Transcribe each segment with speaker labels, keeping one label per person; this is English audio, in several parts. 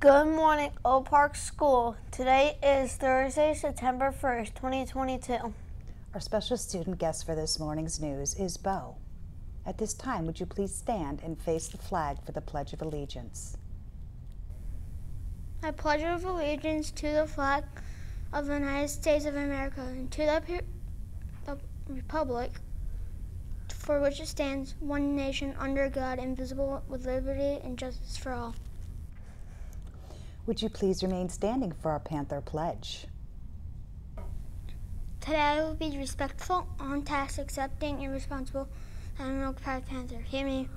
Speaker 1: Good morning, Oak Park School. Today is Thursday, September 1st, 2022.
Speaker 2: Our special student guest for this morning's news is Bo. At this time, would you please stand and face the flag for the Pledge of Allegiance?
Speaker 3: I pledge of allegiance to the flag of the United States of America and to the, the republic for which it stands, one nation under God, indivisible, with liberty and justice for all.
Speaker 2: Would you please remain standing for our Panther Pledge?
Speaker 3: Today I will be respectful, on task, accepting, and responsible. I'm an Oak Park Panther. Hear me?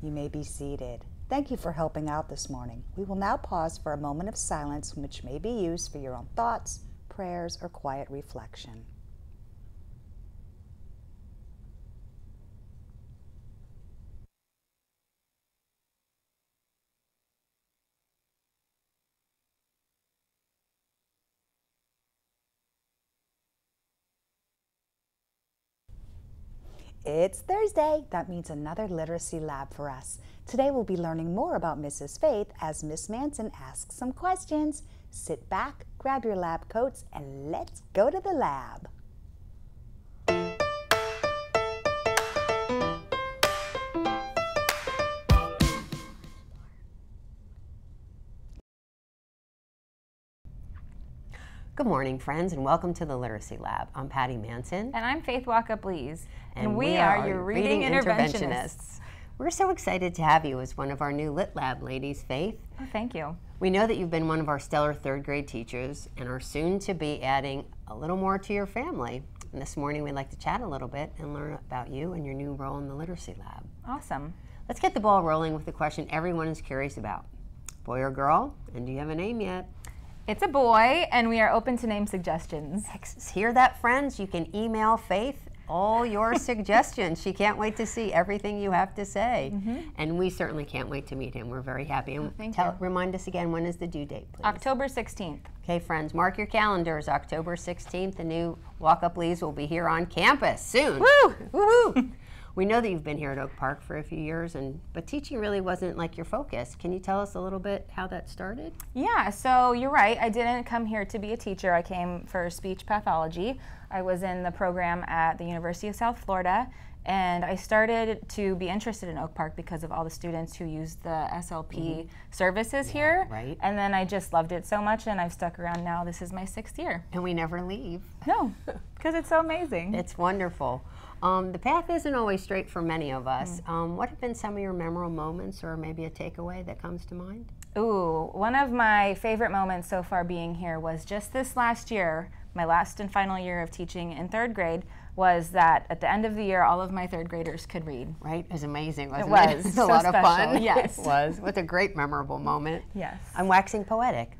Speaker 2: You may be seated. Thank you for helping out this morning. We will now pause for a moment of silence, which may be used for your own thoughts, prayers, or quiet reflection. It's Thursday. That means another literacy lab for us. Today we'll be learning more about Mrs. Faith as Miss Manson asks some questions. Sit back, grab your lab coats, and let's go to the lab.
Speaker 4: Good morning, friends, and welcome to the Literacy Lab. I'm Patty Manson.
Speaker 5: And I'm Faith Walkup Lees.
Speaker 4: And, and we, we, are, your reading, reading interventionists. interventionists. We're so excited to have you as one of our new Lit Lab ladies, Faith.
Speaker 5: Oh, thank you.
Speaker 4: We know that you've been one of our stellar third grade teachers and are soon to be adding a little more to your family. And this morning we'd like to chat a little bit and learn about you and your new role in the Literacy Lab.
Speaker 5: Awesome.
Speaker 4: Let's get the ball rolling with the question everyone is curious about. Boy or girl? And do you have a name yet?
Speaker 5: It's a boy, and we are open to name suggestions.
Speaker 4: Hear that, friends? You can email Faith all your suggestions. She can't wait to see everything you have to say. Mm -hmm. And we certainly can't wait to meet him. We're very happy. And
Speaker 5: oh, thank tell, you.
Speaker 4: Remind us again, when is the due date, please?
Speaker 5: October 16th.
Speaker 4: Okay, friends, mark your calendars. October 16th, the new Walk Up Leaves will be here on campus soon.
Speaker 5: Woo!
Speaker 4: Woohoo! We know that you've been here at Oak Park for a few years, and but teaching really wasn't like your focus. Can you tell us a little bit how that started?
Speaker 5: Yeah, so you're right. I didn't come here to be a teacher. I came for speech pathology. I was in the program at the University of South Florida, and I started to be interested in Oak Park because of all the students who use the SLP mm-hmm. services
Speaker 4: yeah,
Speaker 5: here.
Speaker 4: Right.
Speaker 5: And then I just loved it so much, and I've stuck around now. This is my sixth year.
Speaker 4: And we never leave.
Speaker 5: No, because it's so amazing.
Speaker 4: It's wonderful. Um, the path isn't always straight for many of us. Mm. Um, what have been some of your memorable moments or maybe a takeaway that comes to mind?
Speaker 5: Ooh, one of my favorite moments so far being here was just this last year, my last and final year of teaching in third grade, was that at the end of the year, all of my third graders could read.
Speaker 4: Right? It was amazing, wasn't
Speaker 5: it? Was.
Speaker 4: It was
Speaker 5: so
Speaker 4: a lot
Speaker 5: special.
Speaker 4: of fun.
Speaker 5: Yes.
Speaker 4: it was. What a great, memorable moment.
Speaker 5: Yes.
Speaker 4: I'm waxing poetic.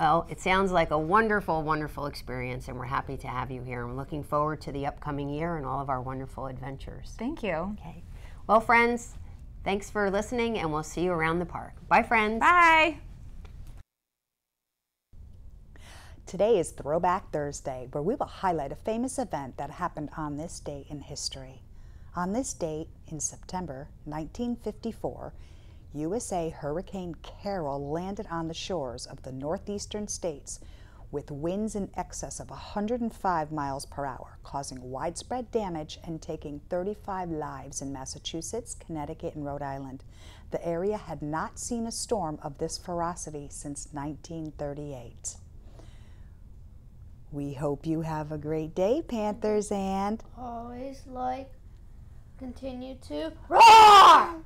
Speaker 4: Well, it sounds like a wonderful, wonderful experience, and we're happy to have you here. I'm looking forward to the upcoming year and all of our wonderful adventures.
Speaker 5: Thank you.
Speaker 4: Okay. Well, friends, thanks for listening, and we'll see you around the park. Bye, friends.
Speaker 5: Bye.
Speaker 2: Today is Throwback Thursday, where we will highlight a famous event that happened on this day in history. On this date, in September 1954, USA Hurricane Carol landed on the shores of the northeastern states with winds in excess of 105 miles per hour, causing widespread damage and taking 35 lives in Massachusetts, Connecticut, and Rhode Island. The area had not seen a storm of this ferocity since 1938. We hope you have a great day, Panthers, and
Speaker 1: always like, continue to roar!